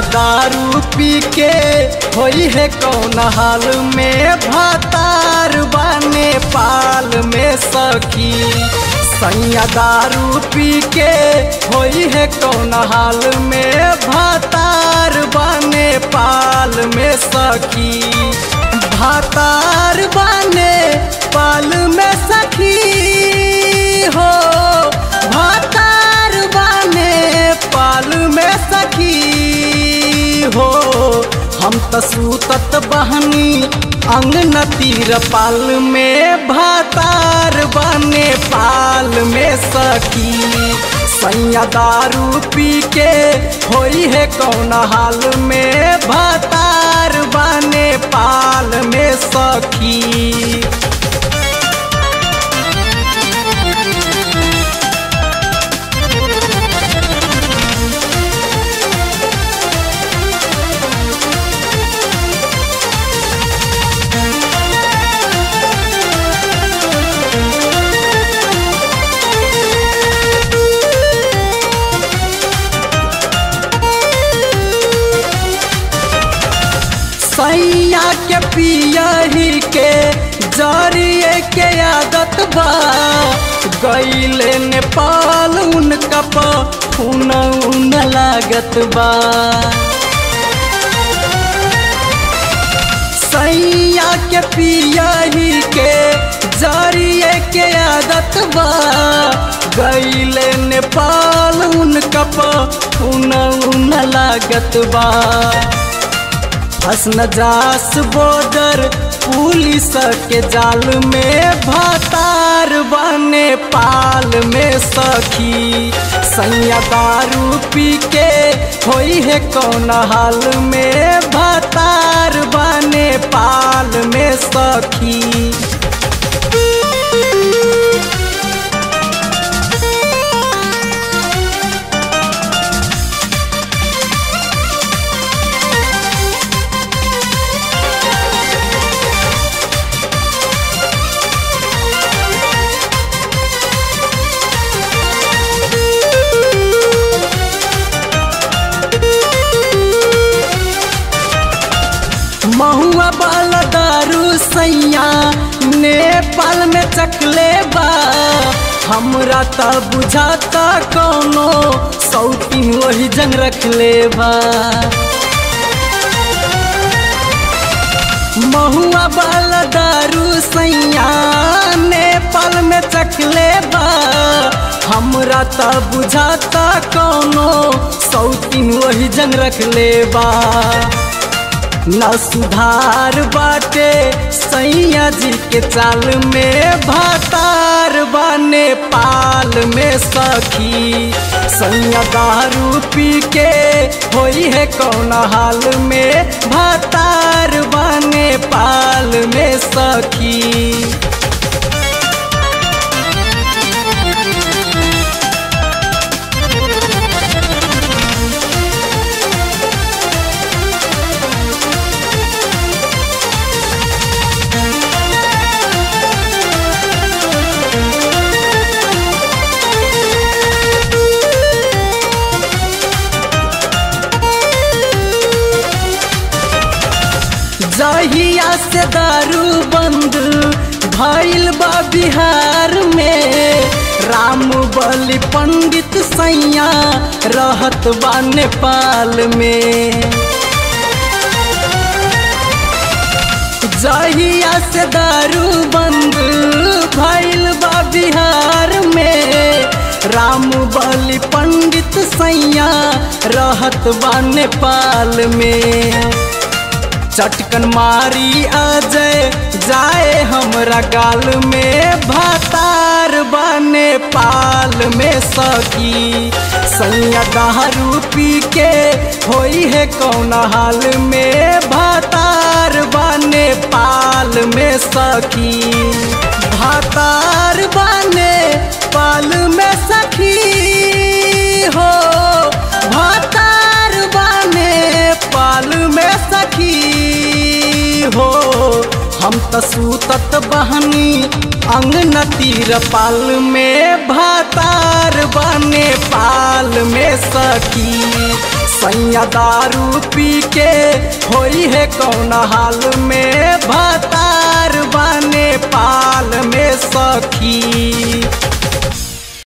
दारू पी के होई है कौन हाल में? भातार बने पाल में सखी। सैया दारू पी के होई है कौन हाल में? भातार बने पाल में सखी। भातार बने पाल में सखी, हो। भातार बने पाल में सखी। हो। हम त बहनी अंगन तीर पाल में भातार बने पाल में सखी। सैया दारू पी के होई है कौन हाल में? भातार बने पाल में सखी। पियही के ज़रिए के आदत बा। गईले नेपाल उनका पून उन लागत बा। सैया के पियही के ज़रिए के आदत बा। गईले नेपाल उनका पून उन लागत बा। फंस न जास बॉर्डर पुलिस के जाल में भतार बने पाल में सखी। सैया दारू पी के होई है कौन हाल में? भतार बने पाल में सखी। महुआ बाल दारू सैया, नेपाल में चकले बा। हमरा त बुझाता कौनो सौतीन वही जंग रखले बा। महुआ बाल दारू सैया, नेपाल में चकले बा। हमरा त बुझाता कौनो सौतीन वही जंग रखले बा। न सुधार बाटे सैया जी के चाल में भतार बने पाल में सखी। सैया दारू पी के होई है कौन हाल में? भतार बने पाल में सखी। जहिया से दारू बंद भइल बा बिहार में। राम बलि पंडित सैया रहत बा नेपाल में। जहिया से दारू बंद भइल बा बिहार में। राम बलि पंडित सैया रहत बा नेपाल में। चटकन मारी अजय, जाए हमरा गाल में भातार बने पाल में सकी सैया दारू पी के होई है कौन हाल में? भातार बने पाल में सखी। भातार बने हम त सूतत बहनी अंगन तीर पाल में भातार बने पाल में सखी। सैया दारू पी के होई है कौन हाल में? भातार बने पाल में सखी।